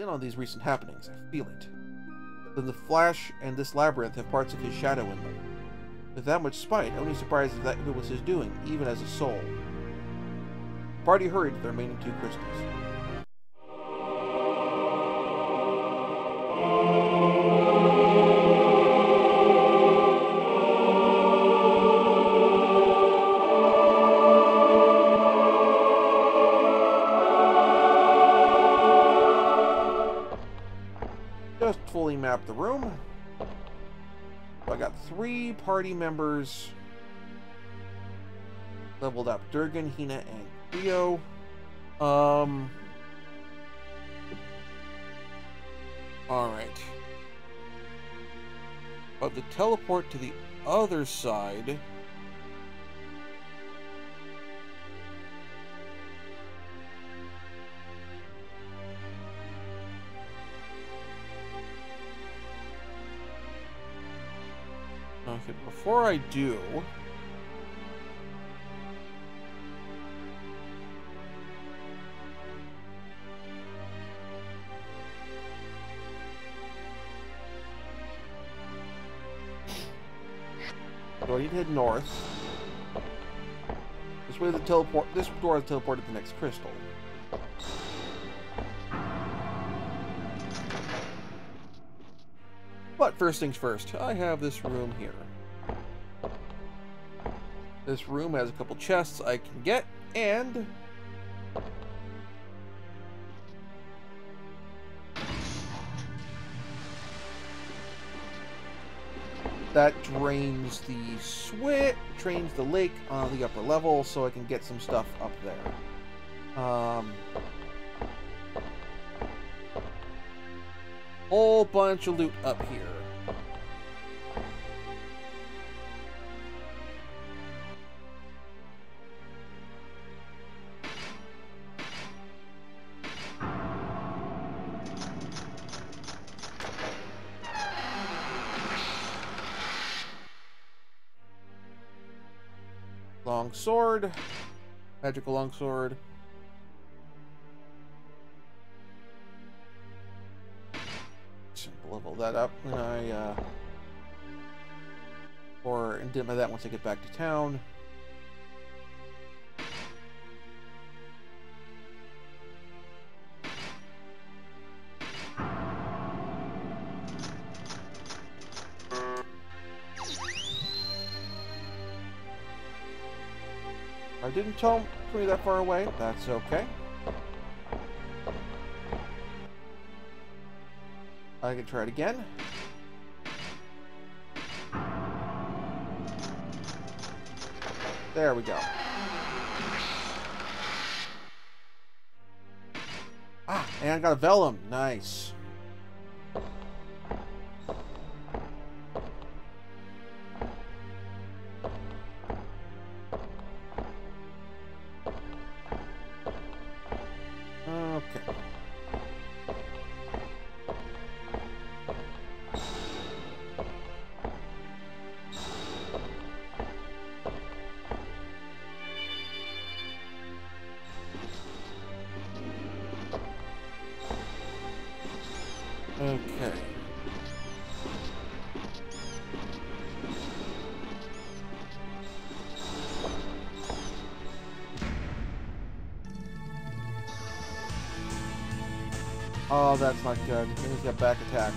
in on these recent happenings. I feel it. Then the Flash and this labyrinth have parts of his shadow in them. With that much spite, only surprised if that was his doing, even as a soul. The party hurried to the remaining two crystals. Just fully mapped the room. So I got three party members leveled up. Durgan, Hina, and Cleo. Um... Alright. But the teleport to the other side... Okay, before I do... So I need to head north. This way the teleport this door is teleported to the next crystal. But first things first, I have this room here. This room has a couple chests I can get, and... That drains the switch, drains the lake on the upper level, so I can get some stuff up there. Um, whole bunch of loot up here. Long sword, magical long sword. level that up when I, uh, or and did that once I get back to town. I didn't tell me that far away. That's okay. I can try it again. There we go. Ah, and I got a vellum. Nice. Oh, that's not good. He's got back attacked.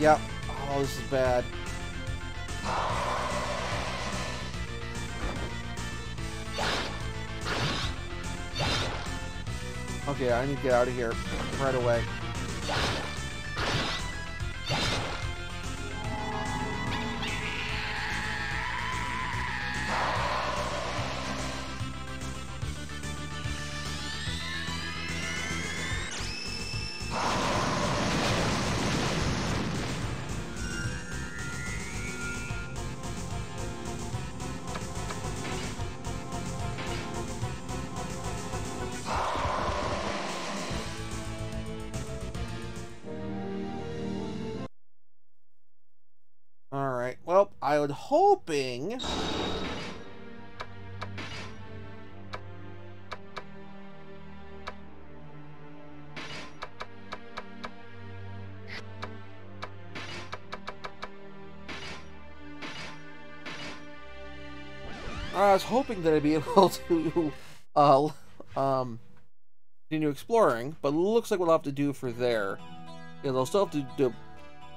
Yep. Oh, this is bad. Okay, I need to get out of here right away. hoping I was hoping that I'd be able to uh, um, continue exploring, but looks like we'll have to do for there. Yeah, they'll still have to, to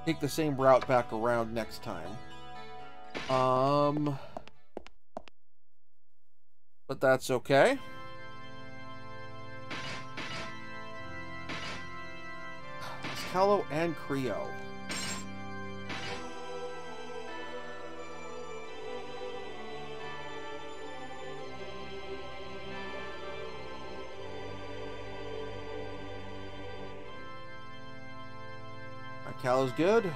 take the same route back around next time. Um, but that's okay. Callow and Creo. Callow's good.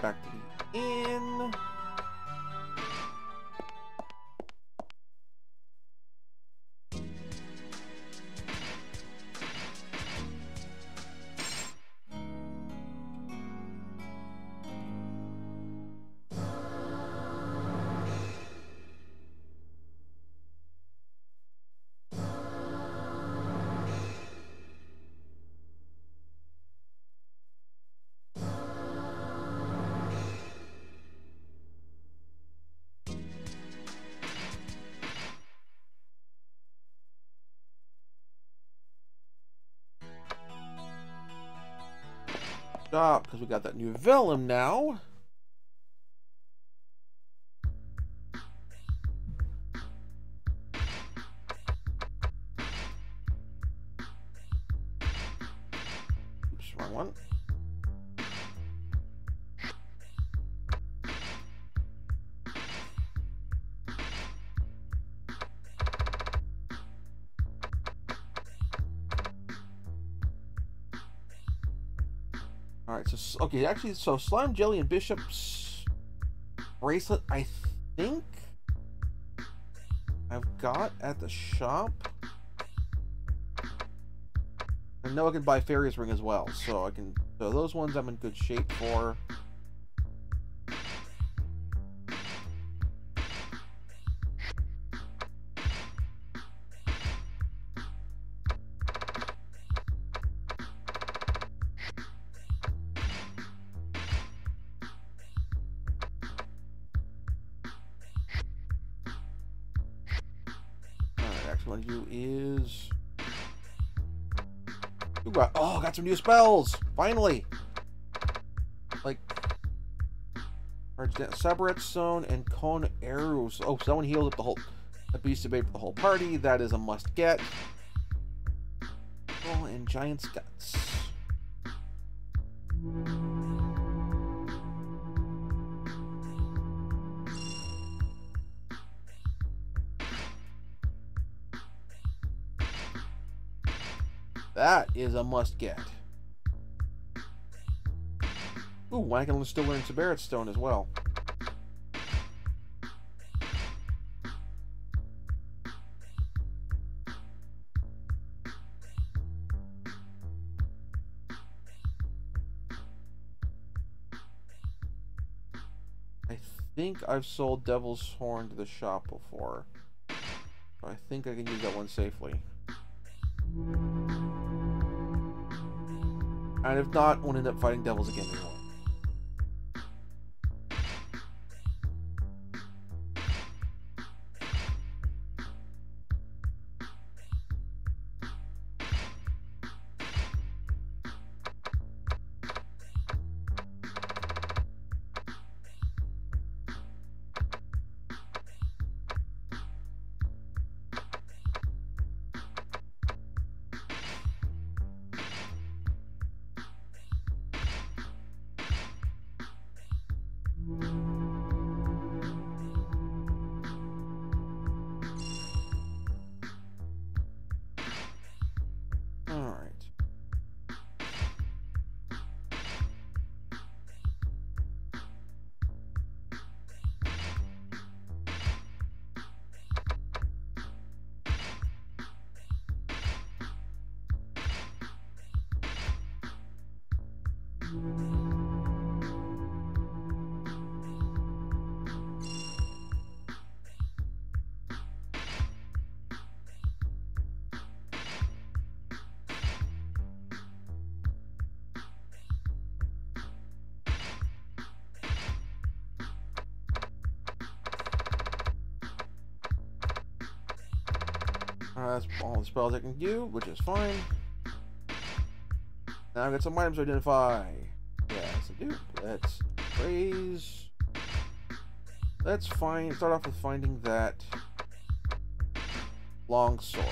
Back to the inn. Stop, because we got that new vellum now. Alright, so, okay, actually, so Slime Jelly and Bishop's bracelet, I think I've got at the shop. I know I can buy Fairy's Ring as well, so I can, so those ones I'm in good shape for. Next you is. Ooh, got, oh, got some new spells! Finally! Like. Sabaret Stone and Cone Arrows. Oh, someone healed up the whole. A beast of bait for the whole party. That is a must get. Oh, and Giant's Guts. That is a must get. Ooh, I can still learn Sabaret Stone as well. I think I've sold Devil's Horn to the shop before. I think I can use that one safely. And if not, we'll end up fighting devils again That's all the spells I can do, which is fine. Now I've got some items to identify. Yes, I do. Let's praise. Let's find. Start off with finding that long sword.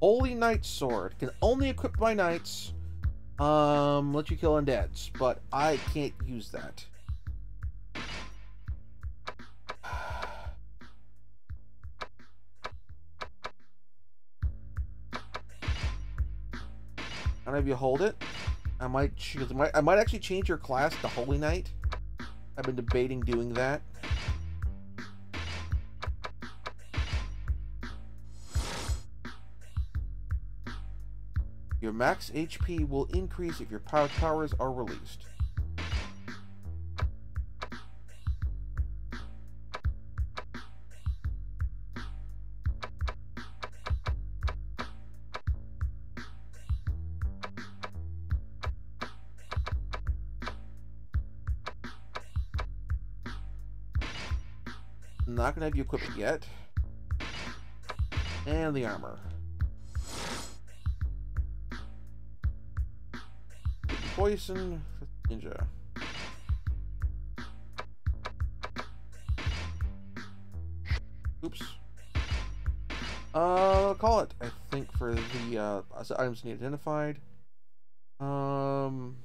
Holy Knight Sword can only equip by knights. Um, let you kill undeads, but I can't use that. Know if you hold it. I might, might, I might actually change your class to Holy Knight. I've been debating doing that. Your max HP will increase if your power powers are released. Not going to have you equipped yet. And the armor. Poison, ninja. Oops. Uh, call it, I think, for the uh, items need identified. Um,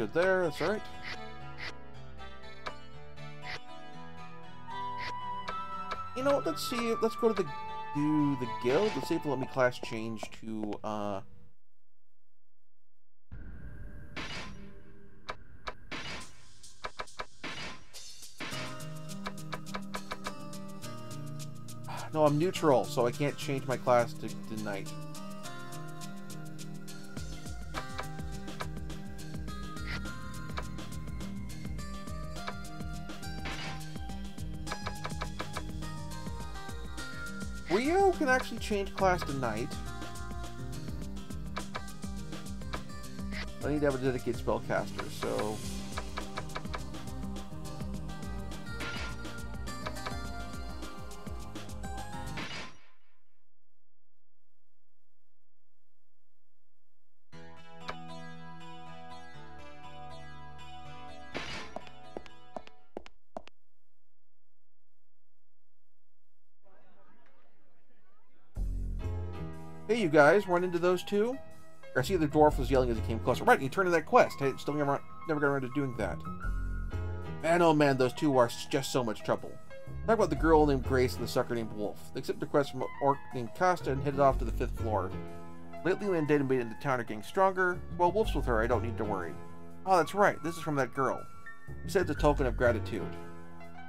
good there, that's right. You know what, let's see, let's go to the, do the guild, let's see if they'll let me class change to, uh... No, I'm neutral, so I can't change my class to, to knight. Rio can actually change class to knight. I need to have a dedicated spellcaster, so Hey, you guys, run into those two? I see the dwarf was yelling as he came closer. Right, he turned in that quest. I still never, never got around to doing that. Man, oh man, those two are just so much trouble. Talk about the girl named Grace and the sucker named Wolf. They accepted a quest from an orc named Costa and headed off to the fifth floor. Lately, Landada made into town are getting stronger. Well, Wolf's with her, I don't need to worry. Oh, that's right, this is from that girl. He said it's a token of gratitude.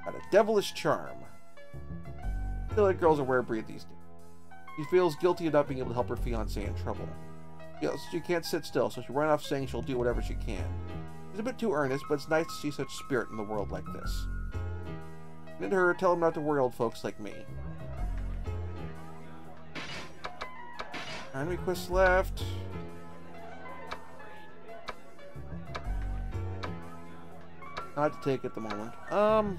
Got a devilish charm. Feel like girls are rare breed these days. She feels guilty of not being able to help her fiance in trouble. She can't sit still, so she ran off saying she'll do whatever she can. She's a bit too earnest, but it's nice to see such spirit in the world like this. And to her, tell him not to worry old folks like me. Nine quests left. Not to take at the moment. Um...